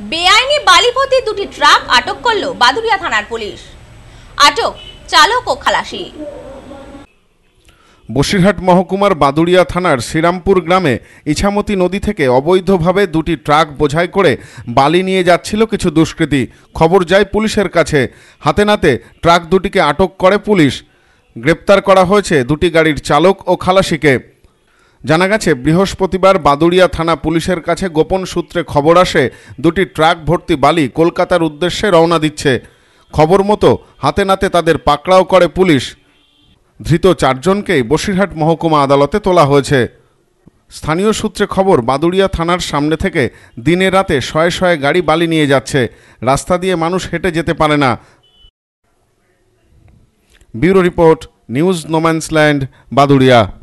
বেআইনি বালি ভর্তি দুটি ট্রাক আটক করল বাদুড়িয়া থানার পুলিশ। আটক, চালক ও খালাসি। বসিরহাট মহকুমার বাদুড়িয়া থানার শ্রীরামপুর গ্রামে ইছামতি নদী থেকে অবৈধভাবে দুটি ট্রাক বোঝাই করে বালি নিয়ে যাচ্ছিল কিছু দুষ্কৃতী। খবর যায় পুলিশের কাছে। হাতে নাতে ট্রাক দুটিকে আটক করে পুলিশ। গ্রেপ্তার করা হয়েছে দুটি গাড়ির চালক ও খালাসিকে। জানা গেছে, বৃহস্পতিবার বাদুড়িয়া থানা পুলিশের কাছে গোপন সূত্রে খবর আসে, দুটি ট্রাক ভর্তি বালি কলকাতার উদ্দেশ্যে রওনা দিচ্ছে। খবর মতো, হাতে নাতে তাদের পাকড়াও করে পুলিশ। ধৃত চারজনকেই বসিরহাট মহকুমা আদালতে তোলা হয়েছে। স্থানীয় সূত্রে খবর, বাদুড়িয়া থানার সামনে থেকে দিনে রাতে শয়ে শয়ে গাড়ি বালি নিয়ে যাচ্ছে। রাস্তা দিয়ে মানুষ হেঁটে যেতে পারে না। Bureau report, news no man's land, Baduria.